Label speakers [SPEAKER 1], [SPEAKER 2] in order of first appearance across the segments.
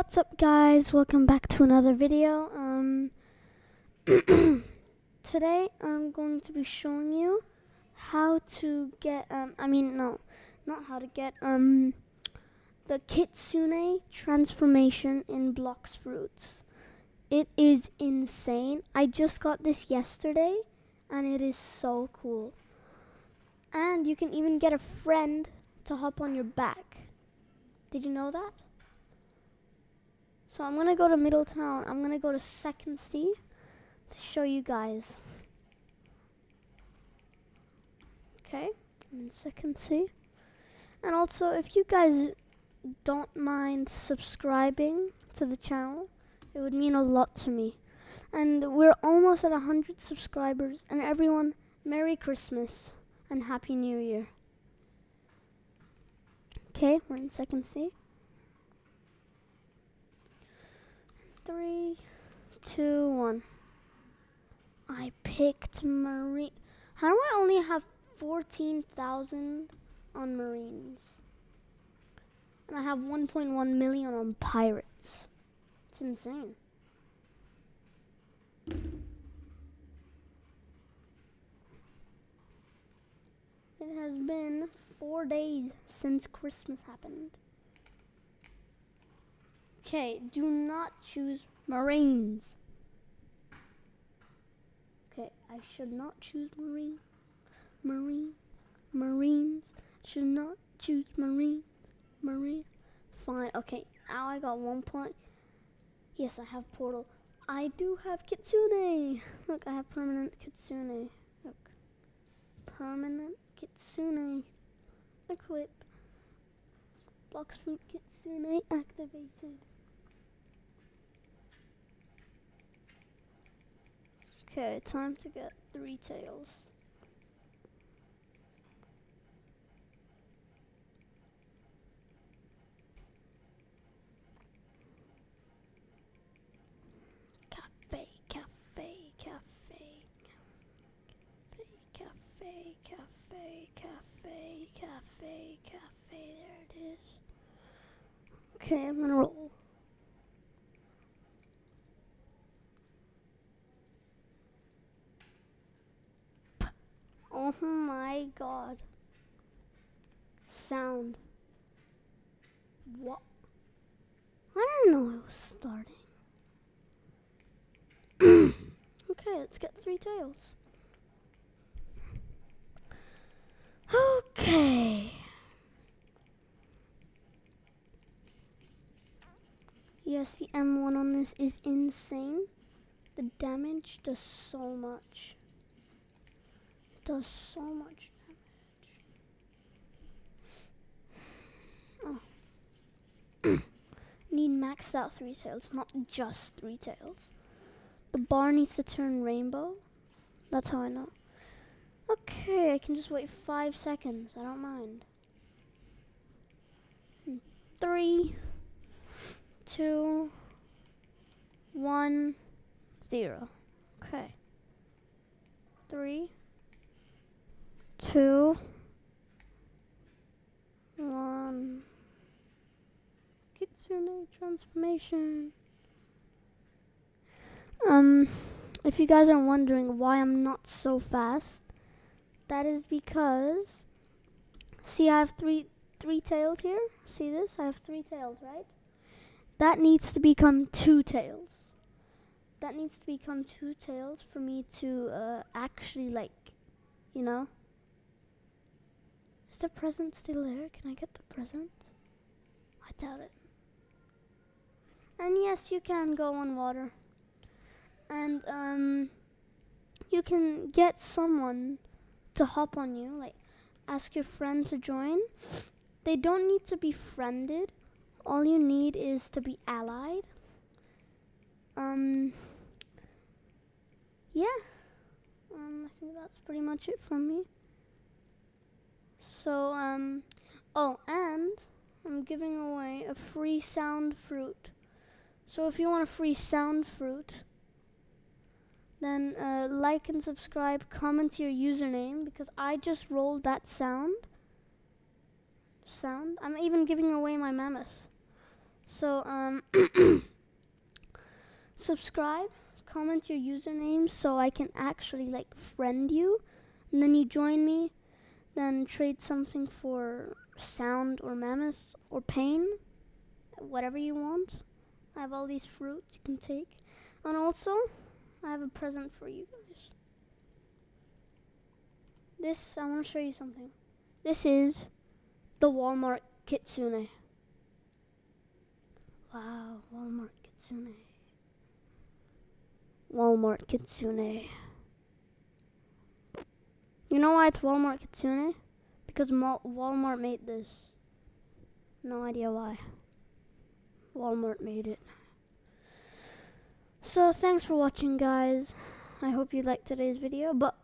[SPEAKER 1] what's up guys? Welcome back to another video. Um today I'm going to be showing you how to get um I mean no, not how to get um the kitsune transformation in Blox Fruits. It is insane. I just got this yesterday and it is so cool. And you can even get a friend to hop on your back. Did you know that? So I'm gonna go to Middletown. I'm gonna go to Second Sea to show you guys. Okay, I'm in Second Sea. And also, if you guys don't mind subscribing to the channel, it would mean a lot to me. And we're almost at 100 subscribers. And everyone, Merry Christmas and Happy New Year. Okay, we're in Second Sea. Three, two, one. I picked Marine. How do I only have 14,000 on Marines? And I have 1.1 million on Pirates. It's insane. It has been four days since Christmas happened. Okay, do not choose Marines. Okay, I should not choose Marines. Marines. Marines. Should not choose Marines. Marine. Fine. Okay, now I got one point. Yes, I have portal. I do have Kitsune. Look, I have permanent Kitsune. Look. Permanent Kitsune. Equip. Blox Fruit Kitsune activated. Okay, time to get three tails. Cafe, cafe, cafe, cafe, cafe, cafe, cafe, cafe, cafe. There it is. Okay, I'm gonna roll. Oh my god. Sound. What? I don't know it was starting. okay, let's get three tails. Okay. Yes, the M1 on this is insane. The damage does so much does so much damage. Oh. Need maxed out three tails, not just three tails. The bar needs to turn rainbow. That's how I know. Okay, I can just wait five seconds. I don't mind. Hmm. Three, two, one, zero. Okay. Three, two, one. Kitsune transformation. Um, if you guys are wondering why I'm not so fast, that is because, see I have three, three tails here. See this? I have three tails, right? That needs to become two tails. That needs to become two tails for me to uh, actually like, you know, the present still there? Can I get the present? I doubt it. And yes, you can go on water. And um you can get someone to hop on you, like ask your friend to join. They don't need to be friended. All you need is to be allied. Um yeah. Um I think that's pretty much it from me. So, um, oh, and I'm giving away a free sound fruit. So if you want a free sound fruit, then uh, like and subscribe, comment your username because I just rolled that sound. Sound. I'm even giving away my mammoth. So um subscribe, comment your username so I can actually like friend you. And then you join me, then trade something for sound or mammoth or pain, whatever you want. I have all these fruits you can take. And also, I have a present for you guys. This, I want to show you something. This is the Walmart Kitsune. Wow, Walmart Kitsune. Walmart Kitsune. You know why it's Walmart Kitsune? Because Mal Walmart made this. No idea why. Walmart made it. So thanks for watching guys. I hope you liked today's video. But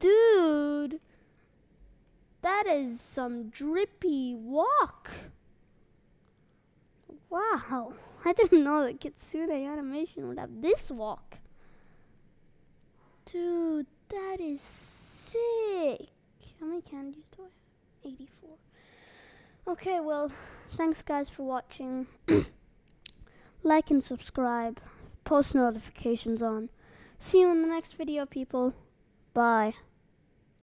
[SPEAKER 1] dude, that is some drippy walk. Wow. I didn't know that Kitsune Animation would have this walk. Dude, that is sick. How many candies do I have? 84. Okay, well, thanks guys for watching. like and subscribe. Post notifications on. See you in the next video, people. Bye.